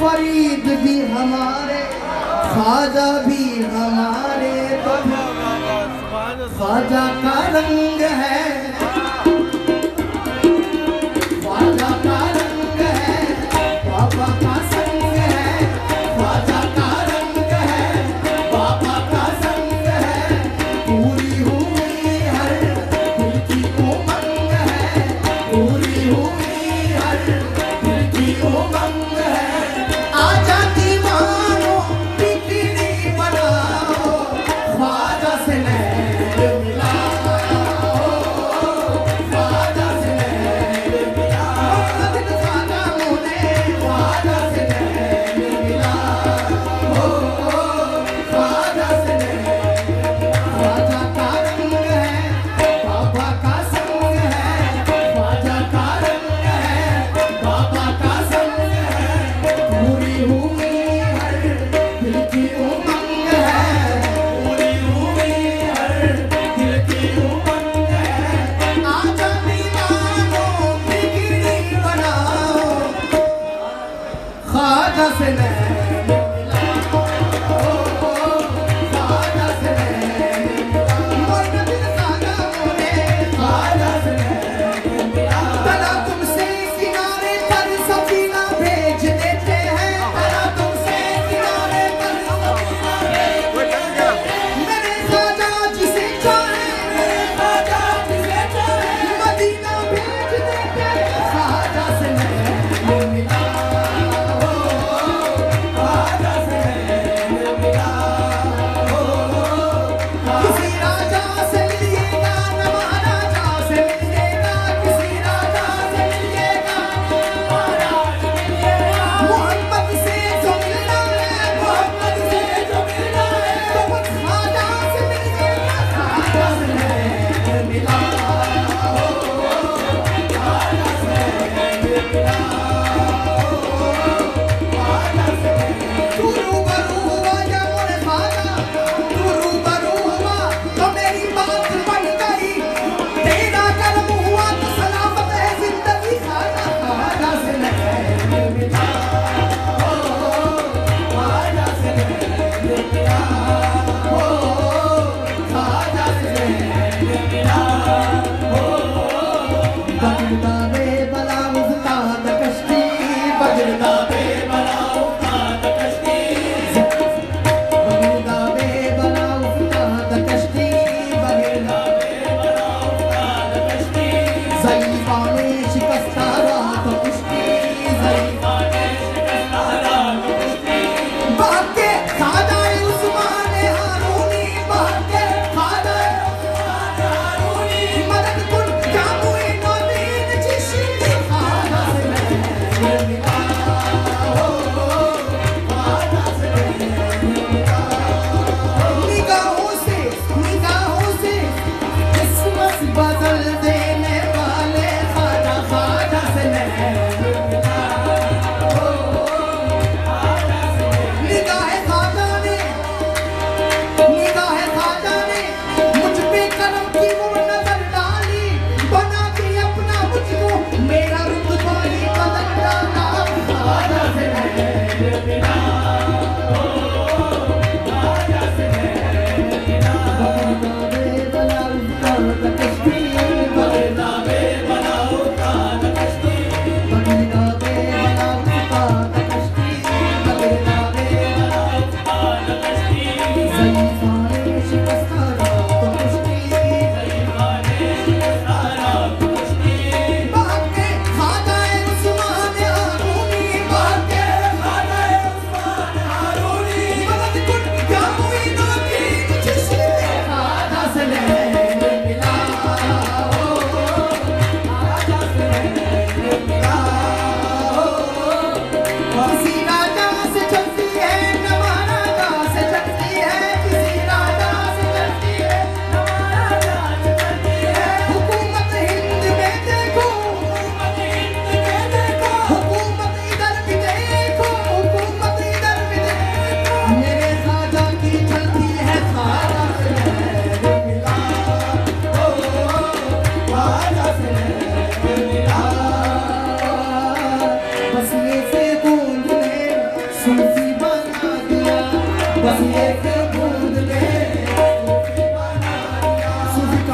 فرید بھی ہمارے خواجہ بھی ہمارے۔ خواجہ کا رنگ ہے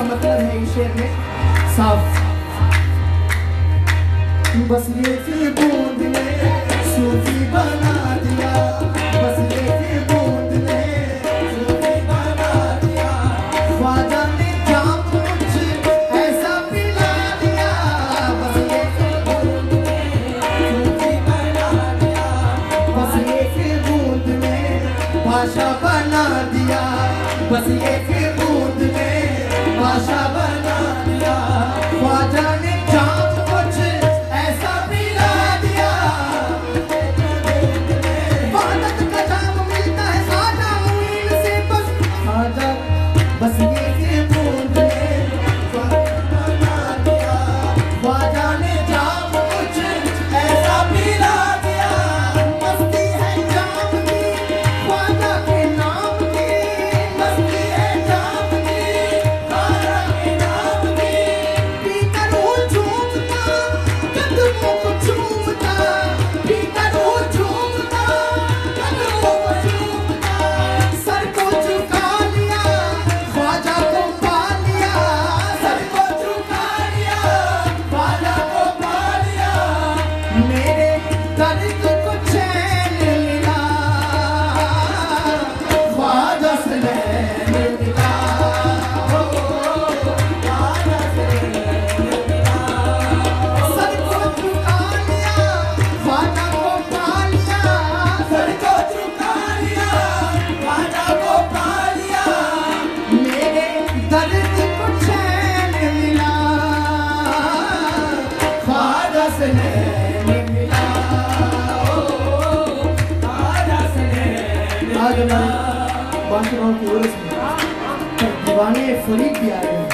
مطلب بس یہ بوند نے صوفی بنا دیا۔ Nasıl et bir mutlu Maşallah that is آج ہماری باشروں کی عرص میں۔ دیوانے فرید بھی آئے ہیں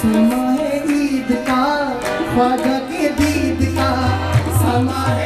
سماہ عید کا، خواجہ کے دید کا۔ سماہ